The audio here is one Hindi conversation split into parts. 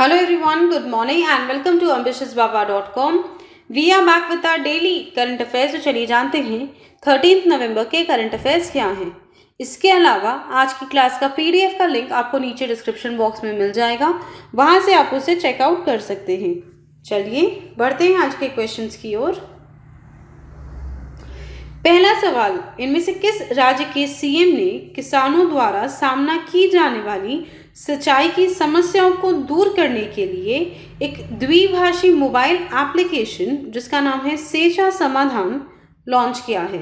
Hello everyone, good morning and welcome to ambitiousbaba.com. We are back with our daily current affairs तो चलिए जानते हैं 13th नवंबर के करंट अफेयर्स क्या हैं। इसके अलावा आज की क्लास का पीडीएफ का लिंक आपको नीचे डिस्क्रिप्शन बॉक्स में मिल जाएगा। वहाँ से आप उसे चेकआउट कर सकते हैं। चलिए बढ़ते हैं आज के क्वेश्चंस की ओर। पहला सवाल इनमें से किस राज्य के सीएम ने किसानों द्वारा सामना की जाने वाली सिंचाई की समस्याओं को दूर करने के लिए एक द्विभाषी मोबाइल एप्लीकेशन, जिसका नाम है सेचा समाधान, लॉन्च किया है।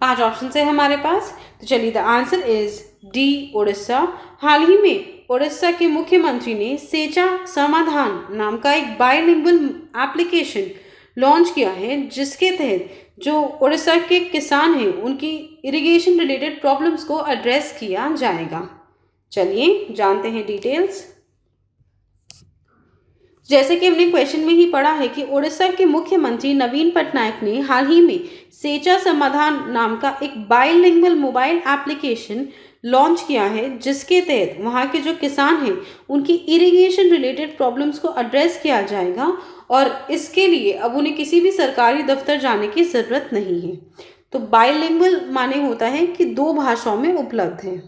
पाँच ऑप्शन है हमारे पास। तो चलिए the answer is D Orissa हाल ही में उड़ीसा के मुख्यमंत्री ने सेचा समाधान नाम का एक बायोलिंगुअल एप्लीकेशन लॉन्च किया है, जिसके तहत जो उड़ीसा के किसान हैं, उनकी इरिगेशन रिलेटेड प्रॉब्लम्स को एड्रेस किया जाएगा। चलिए जानते हैं डिटेल्स जैसे कि हमने क्वेश्चन में ही पढ़ा है कि ओडिशा के मुख्यमंत्री नवीन पटनायक ने हाल ही में सेचा समाधान नाम का एक बायोलिंगुअल मोबाइल एप्लीकेशन लॉन्च किया है, जिसके तहत वहाँ के जो किसान हैं, उनकी इरिगेशन रिलेटेड प्रॉब्लम्स को एड्रेस किया जाएगा और इसके लिए अब उन्हें किसी भी सरकारी दफ्तर जाने की ज़रूरत नहीं है। तो बायोलिंगुअल माने होता है कि दो भाषाओं में उपलब्ध है।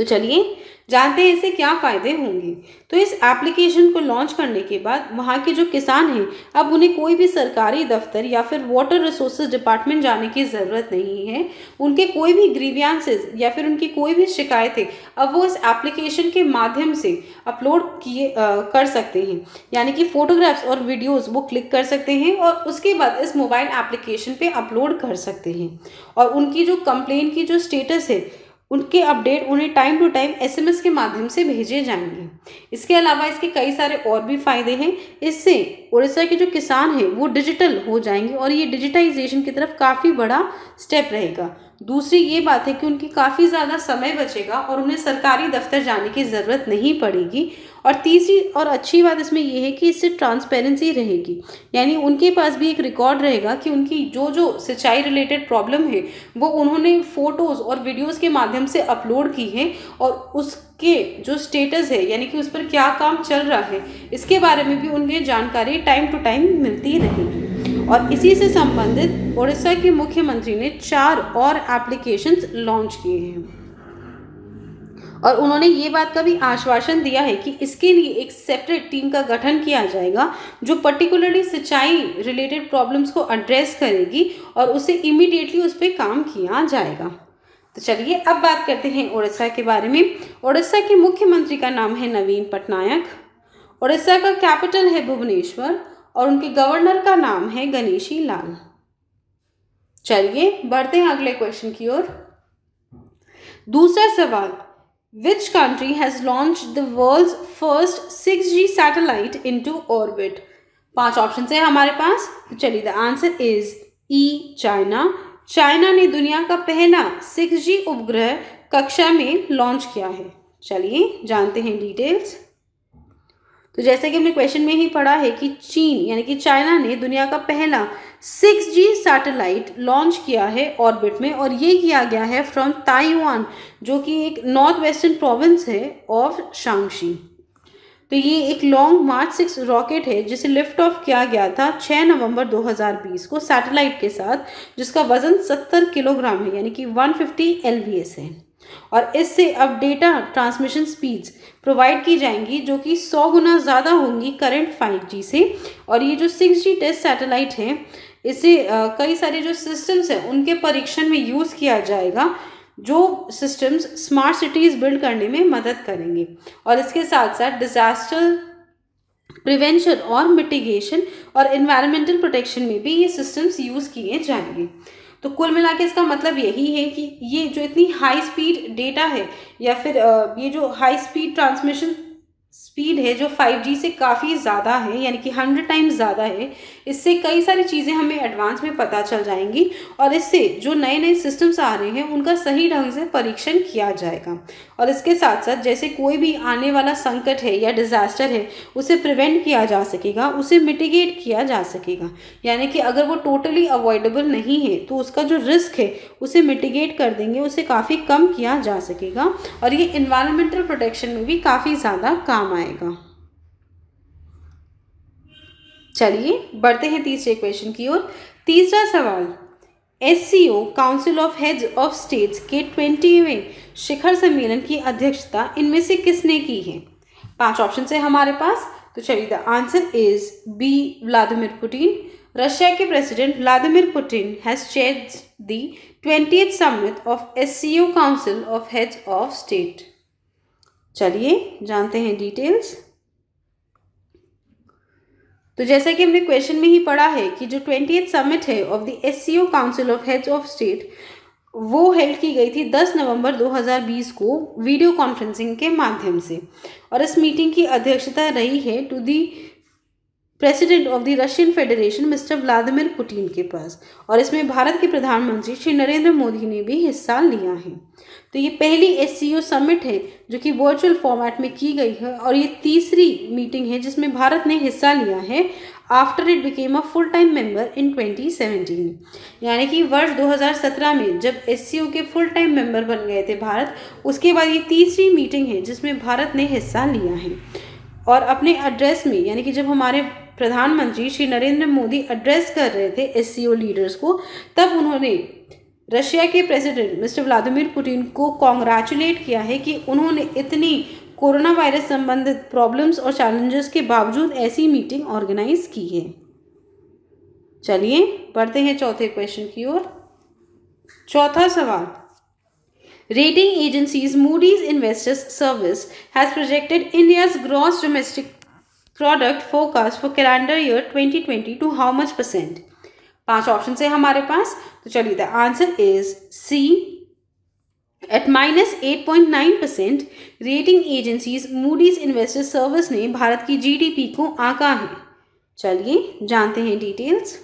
तो चलिए, जानते हैं इससे क्या फ़ायदे होंगे। तो इस एप्लीकेशन को लॉन्च करने के बाद वहाँ के जो किसान हैं, अब उन्हें कोई भी सरकारी दफ्तर या फिर वाटर रिसोर्स डिपार्टमेंट जाने की ज़रूरत नहीं है। उनके कोई भी ग्रीवियांसेस या फिर उनकी कोई भी शिकायतें, अब वो इस एप्लीकेशन के माध्यम से अपलोड किए कर सकते हैं। यानी कि फ़ोटोग्राफ्स और वीडियोज़ वो क्लिक कर सकते हैं और उसके बाद इस मोबाइल एप्लीकेशन पर अपलोड कर सकते हैं। और उनकी जो कंप्लेन की जो स्टेटस है उनके अपडेट उन्हें टाइम टू टाइम एसएमएस के माध्यम से भेजे जाएँगे। इसके अलावा इसके कई सारे और भी फ़ायदे हैं। इससे उड़ीसा के जो किसान हैं, वो डिजिटल हो जाएँगे और ये डिजिटाइजेशन की तरफ़ काफ़ी बड़ा स्टेप रहेगा। दूसरी ये बात है कि उनकी काफ़ी ज़्यादा समय बचेगा और उन्हें सरकारी दफ्तर जाने की ज़रूरत नहीं पड़ेगी। और तीसरी और अच्छी बात इसमें यह है कि इससे ट्रांसपेरेंसी रहेगी। यानी उनके पास भी एक रिकॉर्ड रहेगा कि उनकी जो जो सिंचाई रिलेटेड प्रॉब्लम है, वो उन्होंने फ़ोटोज़ और वीडियोज़ के माध्यम से अपलोड की है और उसके जो स्टेटस है, यानी कि उस पर क्या काम चल रहा है, इसके बारे में भी उन्हें जानकारी टाइम टू टाइम मिलती रहेगी। और इसी से संबंधित उड़ीसा के मुख्यमंत्री ने चार और एप्लीकेशंस लॉन्च किए हैं। और उन्होंने ये बात का भी आश्वासन दिया है कि इसके लिए एक सेपरेट टीम का गठन किया जाएगा, जो पर्टिकुलरली सिंचाई रिलेटेड प्रॉब्लम्स को एड्रेस करेगी और उसे इमीडिएटली उस पर काम किया जाएगा। तो चलिए अब बात करते हैं उड़ीसा के बारे में। उड़ीसा के मुख्यमंत्री का नाम है नवीन पटनायक। उड़ीसा का कैपिटल है भुवनेश्वर। और उनके गवर्नर का नाम है गणेशी लाल। चलिए, बढ़ते हैं अगले क्वेश्चन की ओर। दूसरा सवाल which country has launch the world first six G satellite into orbit पाँच ऑप्शन है हमारे पास। तो चलिए the answer is E China China ने दुनिया का पहला सिक्स जी उपग्रह कक्षा में लॉन्च किया है। चलिए, जानते हैं डिटेल्स तो जैसे कि हमने क्वेश्चन में ही पढ़ा है कि चीन, यानी कि चाइना ने दुनिया का पहला सिक्स जी सैटेलाइट लॉन्च किया है ऑर्बिट में और ये किया गया है फ्रॉम ताइवान जो कि एक नॉर्थ वेस्टर्न प्रोविंस है ऑफ़ शांगशी तो ये एक लॉन्ग मार्च सिक्स रॉकेट है, जिसे लिफ्ट ऑफ़ किया गया था 6 नवंबर 2020 को सैटेलाइट के साथ, जिसका वज़न 70 किलोग्राम है, यानी कि 150 फिफ्टी है। और इससे अब डेटा ट्रांसमिशन स्पीड्स प्रोवाइड की जाएँगी, जो कि 100 गुना ज़्यादा होंगी करंट 5G से। और ये जो 6G टेस्ट सैटेलाइट है, इसे कई सारे जो सिस्टम्स हैं, उनके परीक्षण में यूज़ किया जाएगा, जो सिस्टम्स स्मार्ट सिटीज़ बिल्ड करने में मदद करेंगे। और इसके साथ साथ डिज़ास्टर प्रिवेंशन और मिटिगेशन और इन्वायरमेंटल प्रोटेक्शन में भी ये सिस्टम्स यूज़ किए जाएँगे। तो कुल मिला के इसका मतलब यही है कि ये जो इतनी हाई स्पीड डेटा है या फिर ये जो हाई स्पीड ट्रांसमिशन स्पीड है जो 5G से काफ़ी ज़्यादा है, यानी कि 100 टाइम्स ज़्यादा है, इससे कई सारी चीज़ें हमें एडवांस में पता चल जाएँगी और इससे जो नए नए सिस्टम्स आ रहे हैं, उनका सही ढंग से परीक्षण किया जाएगा। और इसके साथ साथ जैसे कोई भी आने वाला संकट है या डिज़ास्टर है, उसे प्रिवेंट किया जा सकेगा, उसे मिटिगेट किया जा सकेगा। यानी कि अगर वो टोटली अवॉइडेबल नहीं है तो उसका जो रिस्क है, उसे मिटिगेट कर देंगे, उसे काफ़ी कम किया जा सकेगा। और ये इन्वायरमेंटल प्रोटेक्शन में भी काफ़ी ज़्यादा काम आएगा। चलिए, बढ़ते हैं तीसरे क्वेश्चन की ओर। तीसरा सवाल S C O council of heads of states के ट्वेंटीवें शिखर सम्मेलन की अध्यक्षता इनमें से किसने की है? पाँच ऑप्शन है हमारे पास। तो चलिए the answer is B Vladimir Putin Russia के president Vladimir Putin has chaired the twenty summit of S C O council of heads of state चलिए जानते हैं डिटेल्स तो जैसा कि हमने क्वेश्चन में ही पढ़ा है कि जो ट्वेंटी समिट है of the S council of heads of state वो हेल्ड की गई थी 10 नवंबर 2020 को वीडियो कॉन्फ्रेंसिंग के माध्यम से। और इस मीटिंग की अध्यक्षता रही है to the president of the Russian federation mister Vladimir Putin के पास। और इसमें भारत के प्रधानमंत्री श्री नरेंद्र मोदी ने भी हिस्सा लिया है। तो ये पहली एस समिट है, जो कि वर्चुअल फॉर्मेट में की गई है, और ये तीसरी मीटिंग है, जिसमें भारत ने हिस्सा लिया है after it became a full time member in 2017 यानी कि वर्ष 2017 में जब एस के फुल टाइम मेंबर बन गए थे भारत, उसके बाद ये तीसरी मीटिंग है, जिसमें भारत ने हिस्सा लिया है। और अपने एड्रेस में, यानी कि जब हमारे प्रधानमंत्री श्री नरेंद्र मोदी एड्रेस कर रहे थे एससीओ लीडर्स को, तब उन्होंने रशिया के प्रेसिडेंट मिस्टर व्लादिमीर पुतिन को कॉन्ग्रेचुलेट किया है कि उन्होंने इतनी कोरोना वायरस संबंधित प्रॉब्लम्स और चैलेंजेस के बावजूद ऐसी मीटिंग ऑर्गेनाइज की है। चलिए पढ़ते हैं चौथे क्वेश्चन की ओर। चौथा सवाल। Rating agencies Moody's investors service has projected India's gross domestic product focus for calendar year 2020 to how much percent पाँच ऑप्शन है हमारे पास। तो चलिए the answer is C at minus eight point nine percent rating agencies Moody's investor service ने भारत की जीडीपी को आंका है। चलिए, जानते हैं डिटेल्स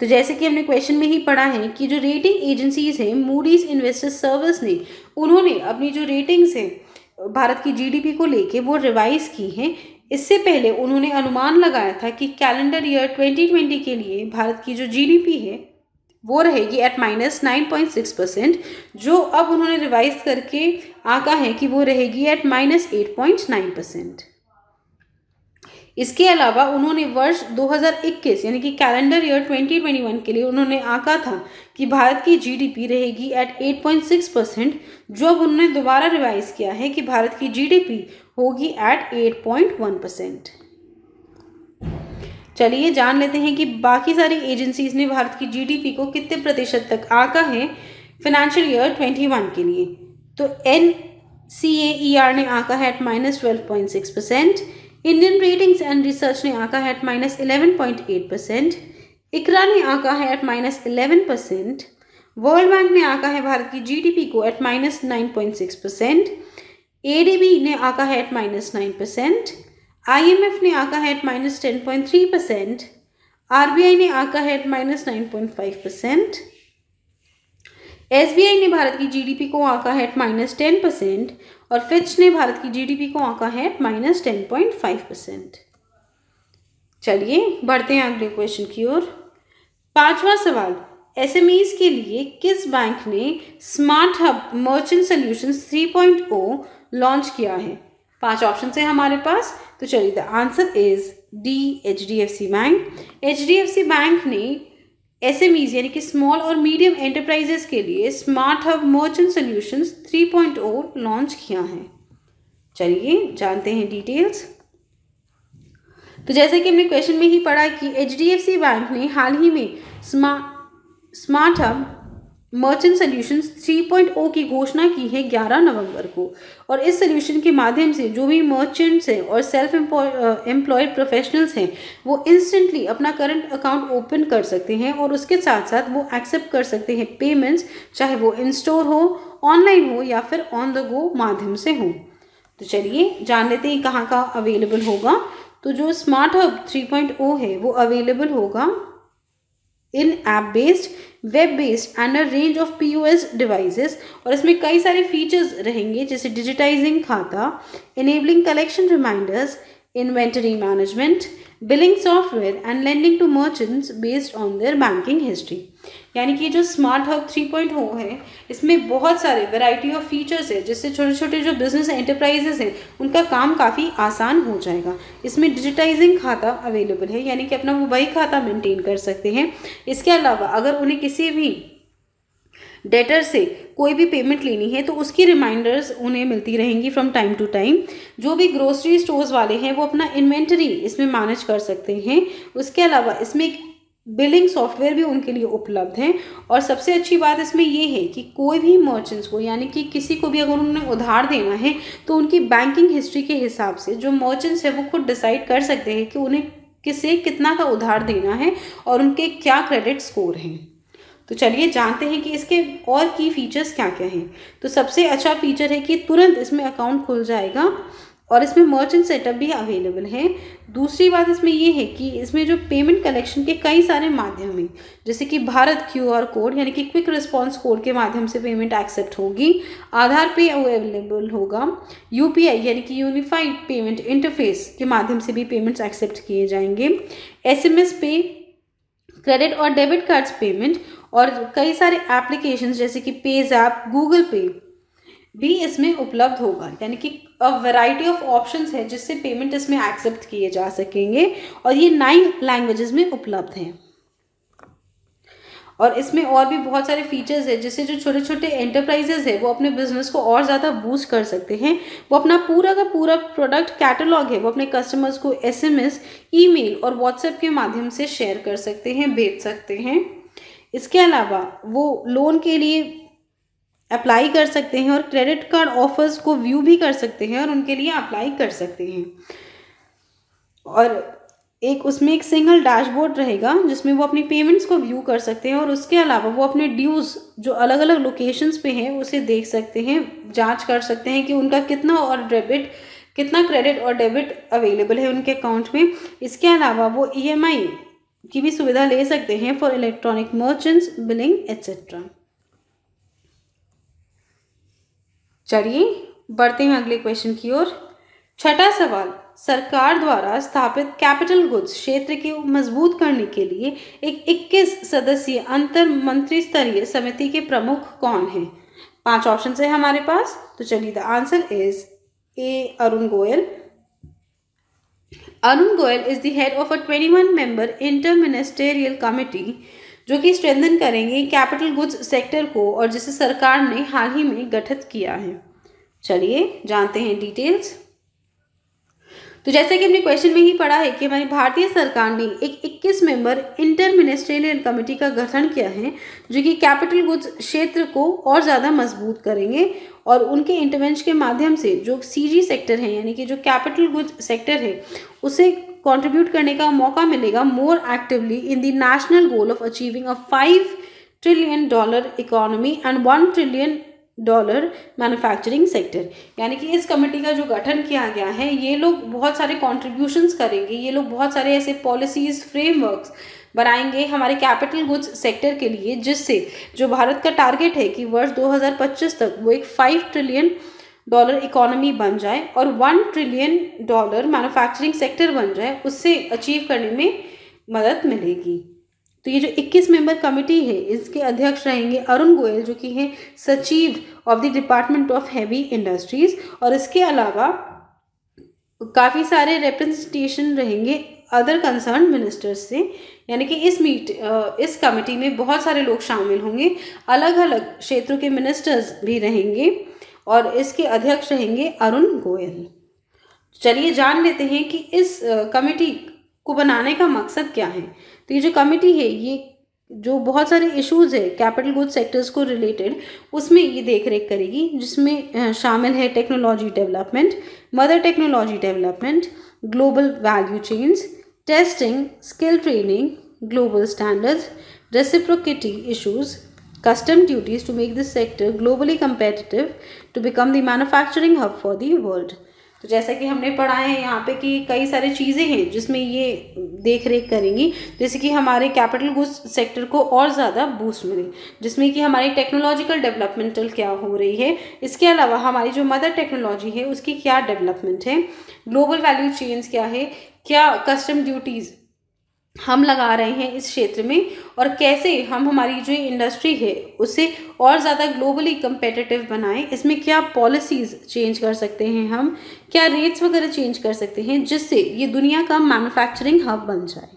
तो जैसे कि हमने क्वेश्चन में ही पढ़ा है कि जो रेटिंग एजेंसीज हैं मूडीज इन्वेस्टर सर्विस ने, उन्होंने अपनी जो रेटिंग्स हैं भारत की जीडीपी को लेके वो रिवाइज की हैं। इससे पहले उन्होंने अनुमान लगाया था कि कैलेंडर ईयर 2020 के लिए भारत की जो जीडीपी है, वो रहेगी at minus nine point six percent जो अब उन्होंने रिवाइज करके आका है कि वो रहेगी at minus eight point nine percent इसके अलावा उन्होंने वर्ष 2021 यानी कि कैलेंडर ईयर 2021 के लिए उन्होंने आका था कि भारत की जीडीपी रहेगी एट 8.6 परसेंट जो अब उन्होंने दोबारा रिवाइज किया है कि भारत की जीडीपी होगी एट 8.1 परसेंट चलिए जान लेते हैं कि बाकी सारी एजेंसीज ने भारत की जीडीपी को कितने प्रतिशत तक आका है फिनेंशियल ईयर 21 के लिए। तो एन सी ए आर ने आका है at minus twelve point six percent Indian Ratings and Research ने आका है at minus eleven point eight percent ICRA ने आका है at minus eleven percent World Bank ने आका है भारत की जीडीपी को at minus nine point six percent ADB ने आका है at minus nine percent IMF ने आका है at minus ten point three percent RBI ने आका है at minus nine point five percent SBI ने भारत की जीडीपी को आका है एट माइनस टेन परसेंट और फिच ने भारत की जीडीपी को आका है minus ten point five percent चलिए, बढ़ते हैं अगले क्वेश्चन की ओर। पांचवा सवाल एसएमईज के लिए किस बैंक ने smart hub merchant solutions 3.0 launch किया है? पाँच ऑप्शन है हमारे पास तो चलिए the answer is D H D F C bank H D F C bank ने एस एम ईज यानी कि स्मॉल और मीडियम एंटरप्राइजेस के लिए smart hub merchant solutions 3.0 launch किया है। चलिए, जानते हैं डिटेल्स तो जैसे कि हमने क्वेश्चन में ही पढ़ा कि H D F C bank ने हाल ही में smart smart hub merchant solutions 3.0 की घोषणा की है 11 नवंबर को। और इस सोल्यूशन के माध्यम से जो भी मर्चेंट्स हैं और सेल्फ एम्प्लॉयड प्रोफेशनल्स हैं, वो इंस्टेंटली अपना करंट अकाउंट ओपन कर सकते हैं और उसके साथ साथ वो एक्सेप्ट कर सकते हैं पेमेंट्स चाहे वो इन स्टोर हो ऑनलाइन हो या फिर ऑन द गो माध्यम से हो। तो चलिए जान लेते हैं कहाँ का अवेलेबल होगा। तो जो स्मार्ट हब 3.0 है, वो अवेलेबल होगा। In app based web based and a range of P devices और इसमें कई सारे फीचर्स रहेंगे, जैसे digitizing khata enabling collection reminders inventory management billing software and lending to merchants based on their banking history यानी कि जो स्मार्ट हब 3.0 है, इसमें बहुत सारे वैरायटी ऑफ़ फीचर्स है, जिससे छोटे छोटे जो बिज़नेस एंटरप्राइजेस हैं, उनका काम काफ़ी आसान हो जाएगा। इसमें डिजिटाइजिंग खाता अवेलेबल है, यानी कि अपना मोबाइल खाता मेंटेन कर सकते हैं। इसके अलावा अगर उन्हें किसी भी डेटर से कोई भी पेमेंट लेनी है तो उसकी रिमाइंडर्स उन्हें मिलती रहेंगी फ्रॉम टाइम टू टाइम जो भी ग्रोसरी स्टोर्स वाले हैं, वो अपना इन्वेंटरी इसमें मैनेज कर सकते हैं। उसके अलावा इसमें एक बिलिंग सॉफ्टवेयर भी उनके लिए उपलब्ध है। और सबसे अच्छी बात इसमें ये है कि कोई भी मर्चेंट्स को, यानी कि किसी को भी अगर उन्हें उधार देना है तो उनकी बैंकिंग हिस्ट्री के हिसाब से जो मर्चेंट्स है, वो खुद डिसाइड कर सकते हैं कि उन्हें किसे कितना का उधार देना है और उनके क्या क्रेडिट स्कोर हैं। तो चलिए जानते हैं कि इसके और की फीचर्स क्या क्या हैं। तो सबसे अच्छा फीचर है कि तुरंत इसमें अकाउंट खुल जाएगा और इसमें मर्चेंट सेटअप भी अवेलेबल है। दूसरी बात इसमें ये है कि इसमें जो पेमेंट कलेक्शन के कई सारे माध्यम हैं, जैसे कि भारत क्यू आर कोड यानी कि क्विक रिस्पॉन्स कोड के माध्यम से पेमेंट एक्सेप्ट होगी, आधार पे अवेलेबल होगा यूपीआई यानी कि यूनिफाइड पेमेंट इंटरफेस के माध्यम से भी पेमेंट्स एक्सेप्ट किए जाएँगे एसएमएस पे क्रेडिट और डेबिट कार्ड्स पेमेंट और कई सारे एप्लीकेशन जैसे कि पेज ऐप गूगल पे भी इसमें उपलब्ध होगा। यानी कि अ वैरायटी ऑफ़ ऑप्शंस है जिससे पेमेंट इसमें एक्सेप्ट किए जा सकेंगे और ये नाइन लैंग्वेजेस में उपलब्ध हैं। और इसमें और भी बहुत सारे फीचर्स है जिससे जो छोटे छोटे एंटरप्राइजेज है, वो अपने बिज़नेस को और ज़्यादा बूस्ट कर सकते हैं। वो अपना पूरा का पूरा प्रोडक्ट कैटलॉग है। वो अपने कस्टमर्स को एसएमएस ईमेल और व्हाट्सएप के माध्यम से शेयर कर सकते हैं, भेज सकते हैं। इसके अलावा वो लोन के लिए अप्लाई कर सकते हैं और क्रेडिट कार्ड ऑफर्स को व्यू भी कर सकते हैं और उनके लिए अप्लाई कर सकते हैं। और एक उसमें एक सिंगल डैशबोर्ड रहेगा जिसमें वो अपनी पेमेंट्स को व्यू कर सकते हैं और उसके अलावा वो अपने ड्यूज़ जो अलग अलग लोकेशंस पे हैं उसे देख सकते हैं, जाँच कर सकते हैं कि उनका कितना और डेबिट कितना क्रेडिट और डेबिट अवेलेबल है उनके अकाउंट में। इसके अलावा वो ईएमआई की भी सुविधा ले सकते हैं for electronic merchants billing etcetera चलिए, बढ़ते हैं अगले क्वेश्चन की ओर। छठा सवाल, सरकार द्वारा स्थापित कैपिटल गुड्स क्षेत्र को मज़बूत करने के लिए एक 21 सदस्यीय अंतर मंत्री स्तरीय समिति के प्रमुख कौन हैं? पाँच ऑप्शन है हमारे पास तो चलिए the answer is A Arun Goyal Arun Goyal is the head of a 21 member inter ministerial committee जो कि स्ट्रेंथन करेंगे कैपिटल गुड्स सेक्टर को और जिसे सरकार ने हाल ही में गठित किया है। चलिए, जानते हैं डिटेल्स तो जैसे कि हमने क्वेश्चन में ही पढ़ा है कि हमारी भारतीय सरकार ने एक 21 मेंबर इंटर मिनिस्ट्रियल कमेटी का गठन किया है, जो कि कैपिटल गुड्स क्षेत्र को और ज़्यादा मज़बूत करेंगे और उनके इंटरवेंशन के माध्यम से जो सीजी सेक्टर है, यानी कि जो कैपिटल गुड्स सेक्टर है, उसे कंट्रीब्यूट करने का मौका मिलेगा more actively in the national goal of achieving a five trillion dollar economy and one trillion dollar manufacturing sector यानी कि इस कमेटी का जो गठन किया गया है, ये लोग बहुत सारे कॉन्ट्रीब्यूशंस करेंगे, ये लोग बहुत सारे ऐसे पॉलिसीज़ फ्रेमवर्क्स बनाएँगे हमारे कैपिटल गुड्स सेक्टर के लिए, जिससे जो भारत का टारगेट है कि वर्ष 2025 तक वो एक फाइव ट्रिलियन डॉलर इकोनॉमी बन जाए और one trillion dollar manufacturing sector बन जाए, उससे अचीव करने में मदद मिलेगी। तो ये जो 21 मेंबर कमेटी है, इसके अध्यक्ष रहेंगे अरुण गोयल, जो कि हैं सचिव of the department of heavy industries और इसके अलावा काफ़ी सारे रिप्रेजेंटेशन रहेंगे अदर कंसर्न मिनिस्टर्स से, यानी कि इस मीट इस कमेटी में बहुत सारे लोग शामिल होंगे अलग अलग क्षेत्रों के मिनिस्टर्स भी रहेंगे और इसके अध्यक्ष रहेंगे अरुण गोयल। चलिए जान लेते हैं कि इस कमेटी को बनाने का मकसद क्या है। तो ये जो कमेटी है, ये जो बहुत सारे इश्यूज़ है कैपिटल गुड सेक्टर्स को रिलेटेड उसमें ये देख रेख करेगी, जिसमें शामिल है technology development mother technology development global value chains, testing, skill training, global standards, reciprocity issues, custom duties to make this sector globally competitive to become the manufacturing hub for the world. तो जैसा कि हमने पढ़ा है यहाँ पे कि कई सारे चीज़ें हैं जिसमें ये देख रेख करेंगी, जैसे कि हमारे कैपिटल गुड्स सेक्टर को और ज़्यादा बूस्ट मिले, जिसमें कि हमारी टेक्नोलॉजिकल डेवलपमेंटल क्या हो रही है, इसके अलावा हमारी जो मदर टेक्नोलॉजी है, उसकी क्या डेवलपमेंट है ग्लोबल वैल्यू चेंज क्या है, क्या कस्टम ड्यूटीज़ हम लगा रहे हैं इस क्षेत्र में और कैसे हम हमारी जो इंडस्ट्री है, उसे और ज़्यादा ग्लोबली कंपेटिटिव बनाएँ, इसमें क्या पॉलिसीज़ चेंज कर सकते हैं हम? क्या रेट्स वगैरह चेंज कर सकते हैं जिससे ये दुनिया का मैन्युफैक्चरिंग हब बन जाए?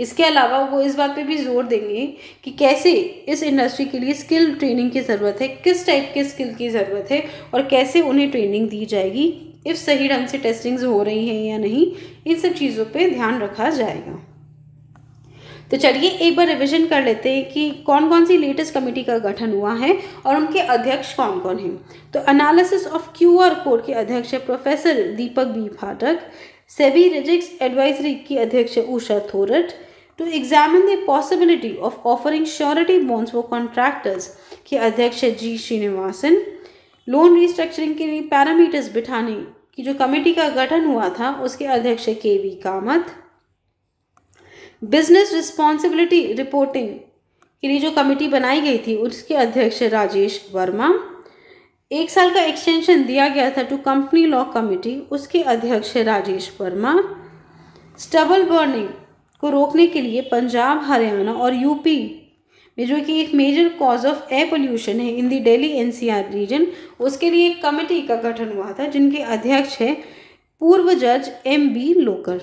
इसके अलावा वो इस बात पे भी ज़ोर देंगे कि कैसे इस इंडस्ट्री के लिए स्किल ट्रेनिंग की ज़रूरत है, किस टाइप के स्किल की ज़रूरत है और कैसे उन्हें ट्रेनिंग दी जाएगी इफ़ सही ढंग से टेस्टिंग्स हो रही हैं या नहीं, इन सब चीज़ों पे ध्यान रखा जाएगा। तो चलिए एक बार रिविजन कर लेते हैं कि कौन कौन सी लेटेस्ट कमेटी का गठन हुआ है और उनके अध्यक्ष कौन कौन हैं। तो analysis of Q R code के अध्यक्ष है प्रोफेसर दीपक बी फाटक सेबी रिजिक्स एडवाइजरी की अध्यक्ष Usha Thorat. To examine the possibility of offering surety bonds for contractors के अध्यक्ष जी श्रीनिवासन। लोन रिस्ट्रक्चरिंग के लिए पैरामीटर्स बिठाने की जो कमेटी का गठन हुआ था, उसके अध्यक्ष K V Kamath. Business responsibility reporting के लिए जो कमेटी बनाई गई थी, उसके अध्यक्ष राजेश वर्मा। एक साल का एक्सटेंशन दिया गया था टू कंपनी लॉ कमेटी उसके अध्यक्ष राजेश वर्मा। स्टबल बर्निंग को रोकने के लिए पंजाब, हरियाणा और यूपी में जो कि एक major cause of air pollution है in the Delhi NCR region उसके लिए एक कमेटी का गठन हुआ था, जिनके अध्यक्ष है पूर्व जज एम बी लोकर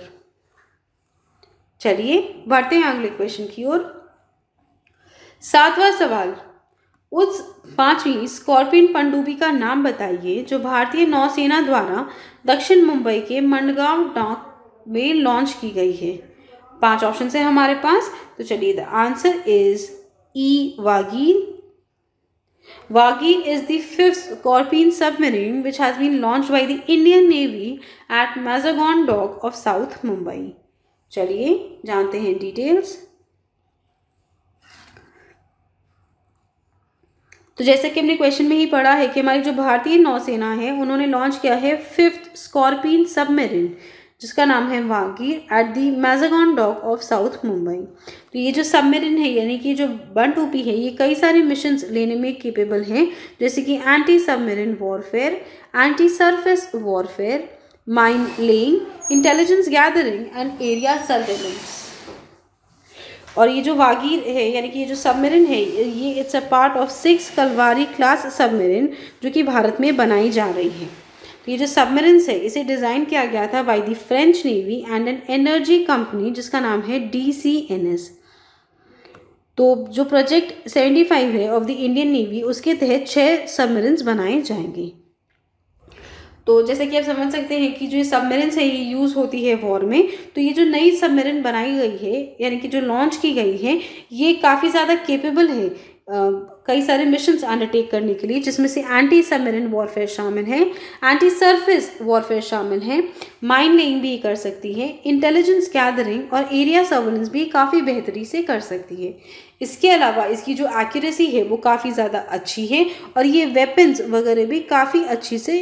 चलिए बढ़ते हैं अगले क्वेश्चन की ओर। सातवां सवाल। उस पांचवी स्कॉर्पियन पनडुब्बी का नाम बताइए, जो भारतीय नौसेना द्वारा दक्षिण मुंबई के मंडगांव डॉक में लॉन्च की गई है। पाँच ऑप्शन है हमारे पास तो चलिए the answer is E Vagir Vagir is the fifth Scorpene submarine which has been launched by the Indian Navy at Mazagon dock of south Mumbai चलिए जानते हैं डिटेल्स तो जैसे कि हमने क्वेश्चन में ही पढ़ा है कि हमारी जो भारतीय नौसेना है, उन्होंने लॉन्च किया है फिफ्थ स्कॉर्पियन सबमरीन जिसका नाम है Vagir at the Mazagon dock of south Mumbai तो ये जो सबमरीन है, यानी कि जो बन टूपी है, ये कई सारे मिशन लेने में केपेबल हैं, जैसे कि anti submarine warfare anti surface warfare mine laying intelligence gathering and area surveillance और ये जो वागीर है, यानी कि ये जो सबमरीन है, ये it's a part of six Kalvari class submarine जो कि भारत में बनाई जा रही है। तो ये जो सबमरीन्स है, इसे डिज़ाइन किया गया था by the French Navy and an energy company जिसका नाम है डी सी एन एस तो जो प्रोजेक्ट सेवेंटी फाइव है ऑफ़ द इंडियन नेवी उसके तहत छः सबमरीन्स बनाए जाएँगे। तो जैसे कि आप समझ सकते हैं कि जो ये सबमरीन्स है ये यूज़ होती है वॉर में तो ये जो नई सबमरीन बनाई गई है, यानी कि जो लॉन्च की गई है, ये काफ़ी ज़्यादा केपेबल है कई सारे मिशन अंडरटेक करने के लिए, जिसमें से एंटी सबमरीन वॉरफेयर शामिल है एंटी सरफेस वॉरफेयर शामिल है माइन लेइंग भी कर सकती है इंटेलिजेंस गैदरिंग और एरिया सर्वेलेंस भी काफ़ी बेहतरी से कर सकती है। इसके अलावा इसकी जो एक्यूरेसी है वो काफ़ी ज़्यादा अच्छी है और ये वेपन्स वगैरह भी काफ़ी अच्छी से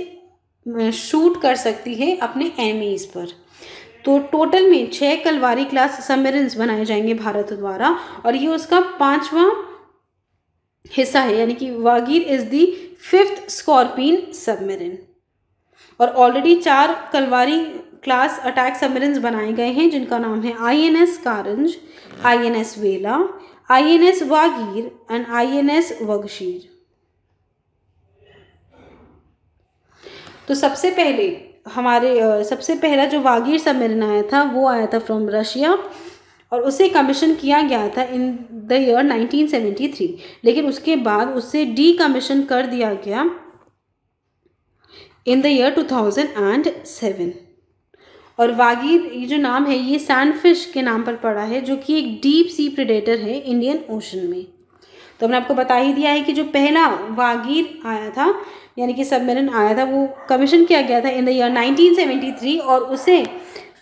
शूट कर सकती है अपने एमीज पर। तो टोटल में छः कलवारी क्लास सबमरीन्स बनाए जाएँगे भारत द्वारा और ये उसका पांचवा हिस्सा है, यानी कि Vagir is the fifth Scorpene submarine और ऑलरेडी चार कलवारी क्लास अटैक सबमरीन्स बनाए गए हैं, जिनका नाम है INS Karanj INS Vela INS Vagir and INS Vagsheer. तो सबसे पहले हमारे सबसे पहला जो वागीर सम्मेलन आया था, वो आया था फ्रॉम रशिया और उसे कमीशन किया गया था इन द ईयर 1973 लेकिन उसके बाद उसे डी कमीशन कर दिया गया इन द ईयर 2007 और वागीर, ये जो नाम है, ये सैंडफिश के नाम पर पड़ा है, जो कि एक डीप सी प्रेडेटर है इंडियन ओशन में। तो हमने आपको बता ही दिया है कि जो पहला वागीर आया था यानी कि सबमरीन आया था, वो कमीशन किया गया था इन द ईयर 1973 और उसे,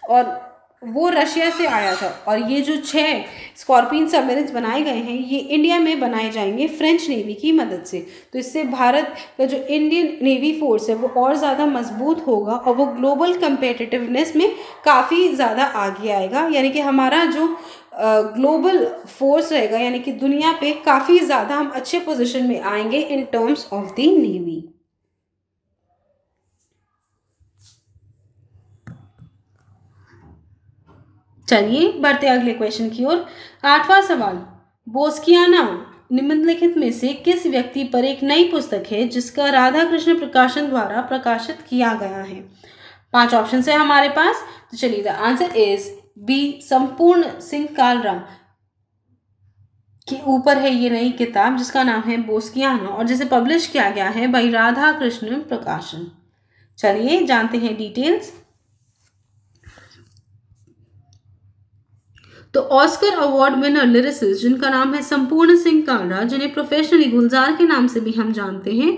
और वो रशिया से आया था। और ये जो छः स्कॉर्पियन सबमरीन्स बनाए गए हैं, ये इंडिया में बनाए जाएँगे फ्रेंच नेवी की मदद से। तो इससे भारत का जो इंडियन नेवी फोर्स है, वो और ज़्यादा मज़बूत होगा और वो ग्लोबल कंपेटिटिवनेस में काफ़ी ज़्यादा आगे आएगा। यानी कि हमारा जो ग्लोबल फोर्स रहेगा, यानी कि दुनिया पे काफ़ी ज़्यादा हम अच्छे पोजीशन में आएँगे in terms of the navy चलिए, बढ़ते अगले क्वेश्चन की ओर। आठवां सवाल। बोस्कियाना निम्नलिखित में से किस व्यक्ति पर एक नई पुस्तक है जिसका राधा कृष्ण प्रकाशन द्वारा प्रकाशित किया गया है? पाँच ऑप्शन है हमारे पास। तो चलिए द आंसर इज़ बी संपूर्ण सिंह कालराम। के ऊपर है ये नई किताब जिसका नाम है बोस्कियाना और जिसे पब्लिश किया गया है बाई राधा कृष्ण प्रकाशन। चलिए, जानते हैं डिटेल्स तो ऑस्कर अवार्ड विनर लिरिसिस्ट जिनका नाम है संपूर्ण सिंह कालरा जिन्हें प्रोफेशनली गुलजार के नाम से भी हम जानते हैं,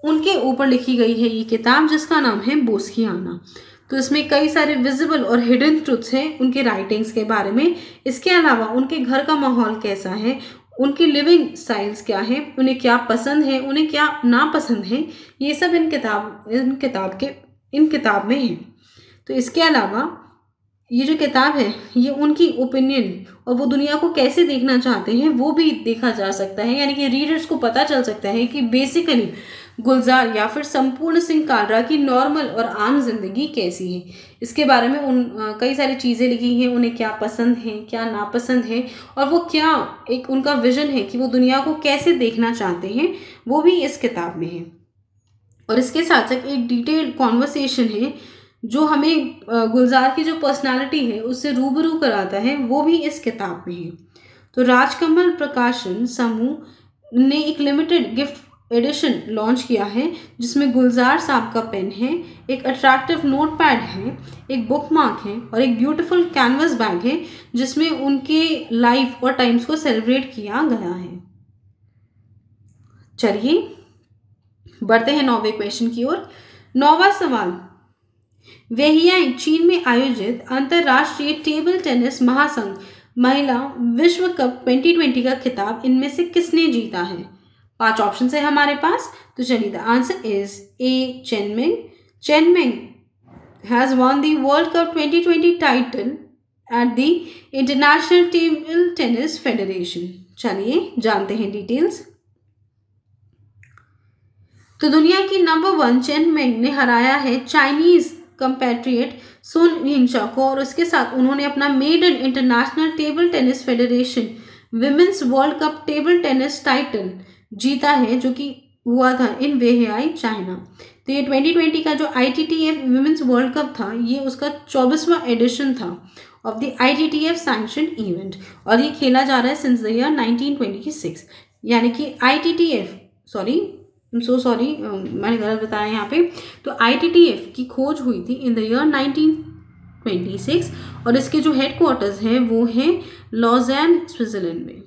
उनके ऊपर लिखी गई है ये किताब, जिसका नाम है बोस्कियाना। तो इसमें कई सारे विजिबल और हिडन ट्रुथ्स हैं उनके राइटिंग्स के बारे में। इसके अलावा उनके घर का माहौल कैसा है, उनकी लिविंग स्टाइल्स क्या है, उन्हें क्या पसंद है, उन्हें क्या नापसंद है, ये सब इन किताब इन किताब के, इन किताब में है। तो इसके अलावा ये जो किताब है, ये उनकी ओपिनियन और वो दुनिया को कैसे देखना चाहते हैं, वो भी देखा जा सकता है। यानी कि रीडर्स को पता चल सकता है कि बेसिकली गुलजार या फिर संपूर्ण सिंह कालरा की नॉर्मल और आम ज़िंदगी कैसी है। इसके बारे में उन कई सारी चीज़ें लिखी हैं, उन्हें क्या पसंद है, क्या नापसंद है, और वो क्या एक उनका विजन है कि वो दुनिया को कैसे देखना चाहते हैं, वो भी इस किताब में है। और इसके साथ साथ एक डिटेल्ड कॉन्वर्सेशन है जो हमें गुलजार की जो पर्सनालिटी है, उससे रूबरू कराता है, वो भी इस किताब में है। तो राजकमल प्रकाशन समूह ने एक लिमिटेड गिफ्ट एडिशन लॉन्च किया है, जिसमें गुलजार साहब का पेन है, एक अट्रैक्टिव नोट पैड है, एक बुक मार्क है और एक ब्यूटीफुल कैनवस बैग है, जिसमें उनके लाइफ और टाइम्स को सेलिब्रेट किया गया है। चलिए, बढ़ते हैं नौवे क्वेश्चन की ओर। नौवा सवाल। वेहियाई चीन में आयोजित अंतर्राष्ट्रीय टेबल टेनिस महासंघ महिला विश्व कप 2020 का खिताब इनमें से किसने जीता है? पाँच ऑप्शन है हमारे पास। तो चलिए the answer is A Chen Meng Chen Meng has won the world cup 2020 title at the International Table Tennis Federation चलिए, जानते हैं डिटेल्स तो दुनिया की नंबर वन चेन मेंग ने हराया है चाइनीज़ कंपेट्रिएट सुन हिंशा को और उसके साथ उन्होंने अपना made maiden International Table Tennis Federation women's world cup table tennis title जीता है, जो कि हुआ था इन वेहयाई चाइना तो ये 2020 का जो I T T F women's world cup था, ये उसका चौबीसवा एडिशन था of the I T T F sanction event और ये खेला जा रहा है सिंस द ईयर 1926 यानी कि I T T F sorry so sorry मैंने गलत बताया यहाँ पे। तो आईटीटीएफ की खोज हुई थी इन द ईयर 1926 और इसके जो हेड क्वार्टर्स हैं, वो हैं लॉजैन स्विट्ज़रलैंड में।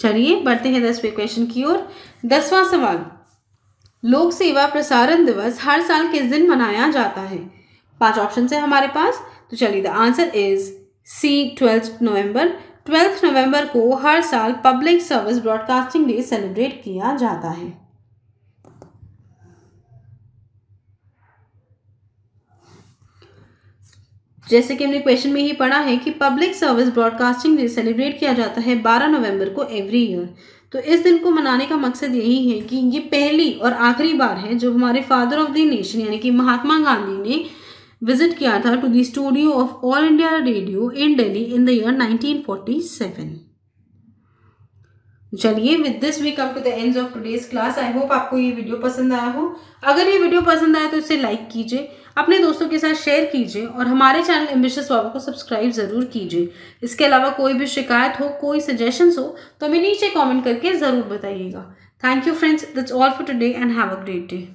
चलिए, बढ़ते हैं दसवें क्वेश्चन की ओर। दसवां सवाल, लोक सेवा प्रसारण दिवस हर साल किस दिन मनाया जाता है? पाँच ऑप्शन है हमारे पास। तो चलिए the answer is C twelfth November twelfth नवंबर को हर साल public service broadcasting day celebrate किया जाता है। जैसे कि हमने क्वेश्चन में ही पढ़ा है कि public service broadcasting day celebrate किया जाता है 12 नवंबर को एवरी ईयर तो इस दिन को मनाने का मकसद यही है कि ये पहली और आखिरी बार है जब हमारे फादर ऑफ़ द नेशन यानी कि महात्मा गांधी ने विज़िट किया था to the studio of All India Radio in Delhi in the year 1947 चलिए with this we come to the end of today's class I hope आपको ये वीडियो पसंद आया हो। अगर ये वीडियो पसंद आया तो इसे लाइक कीजिए, अपने दोस्तों के साथ शेयर कीजिए और हमारे चैनल एम्बिशियस बाबा को सब्सक्राइब ज़रूर कीजिए। इसके अलावा कोई भी शिकायत हो, कोई सजेशंस हो तो हमें नीचे कमेंट करके ज़रूर बताइएगा। Thank you friends that's all for today and have a great day